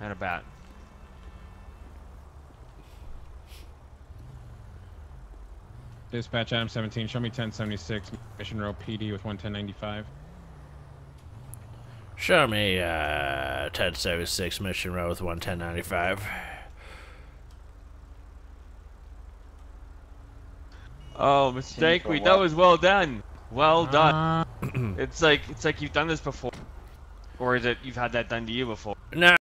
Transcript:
and a bat. Dispatch Adam 17, show me 1076 Mission Row PD with 11095. Show me uh, 1076 Mission Row with 11095. Oh, mistake. We that was well done. Well uh, done. it's like it's like you've done this before, or is it you've had that done to you before? No,